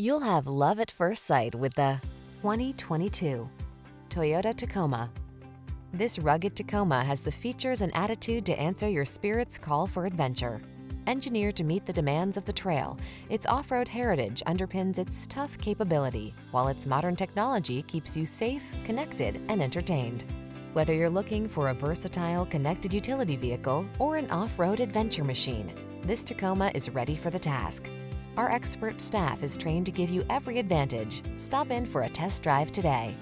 You'll have love at first sight with the 2022 Toyota Tacoma. This rugged Tacoma has the features and attitude to answer your spirit's call for adventure. Engineered to meet the demands of the trail, its off-road heritage underpins its tough capability, while its modern technology keeps you safe, connected, and entertained. Whether you're looking for a versatile, connected utility vehicle or an off-road adventure machine, this Tacoma is ready for the task. Our expert staff is trained to give you every advantage. Stop in for a test drive today.